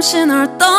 잠시 널 떠나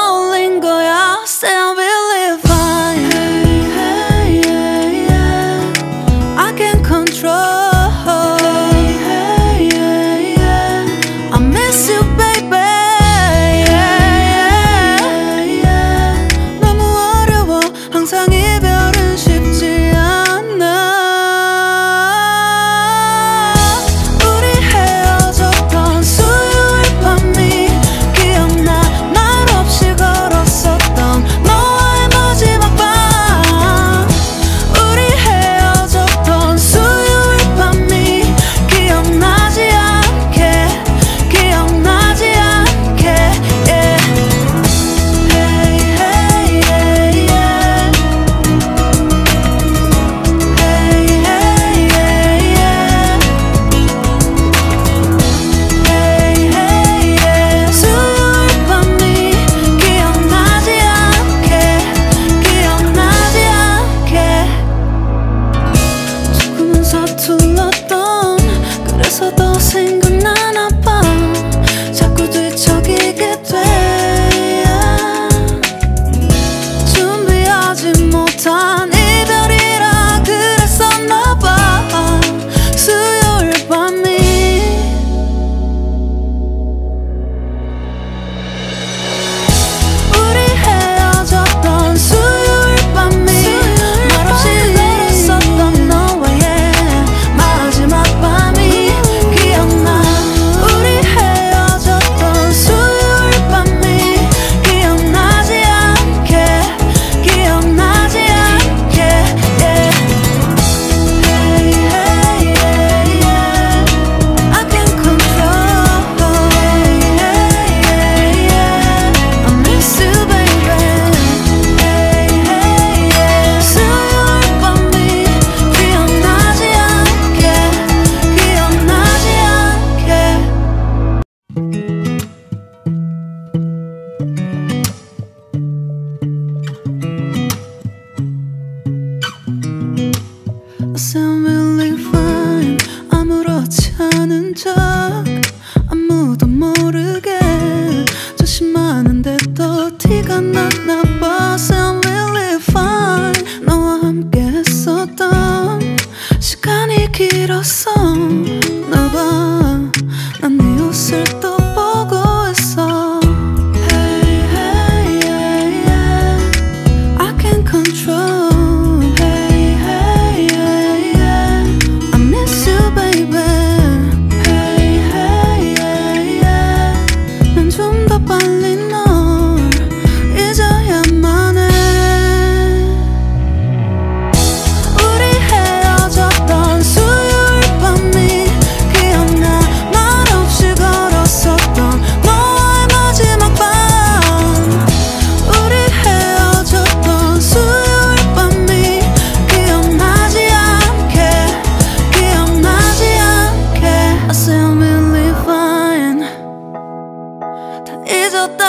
길었어.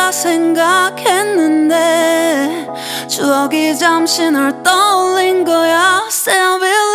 다 생각했는데 추억이 잠시 널 떠올린 거야. Still b e l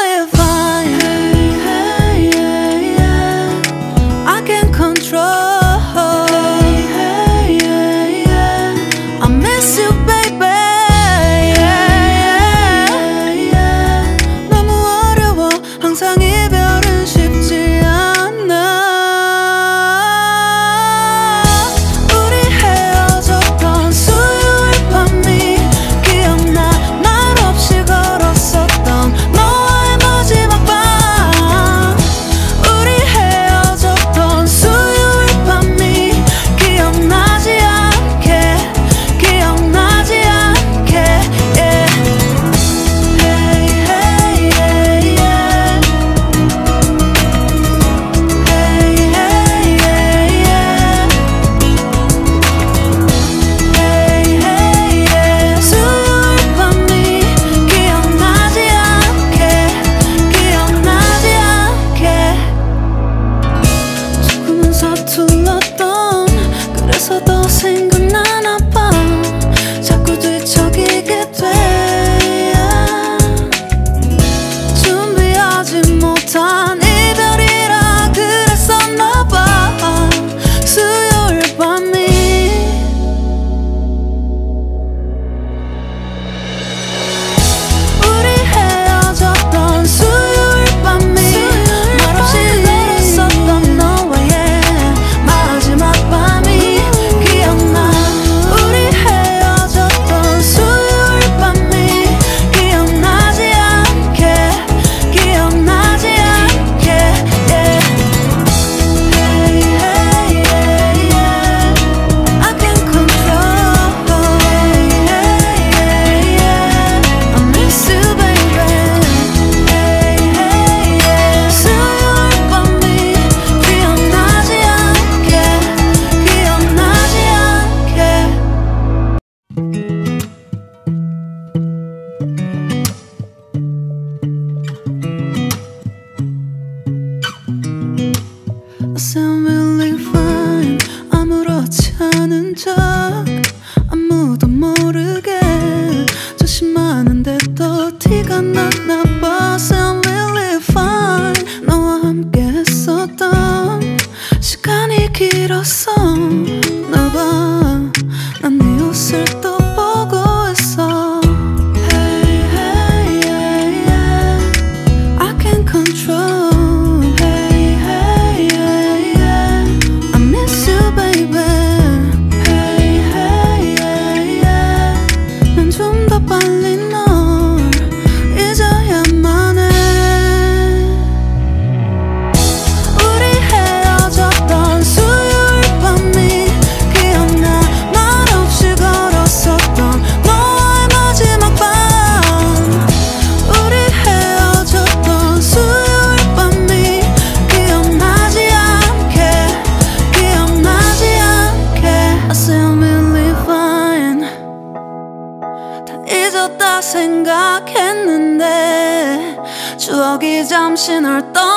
근데 또 티가 났나 봐. 잠시 널 떠.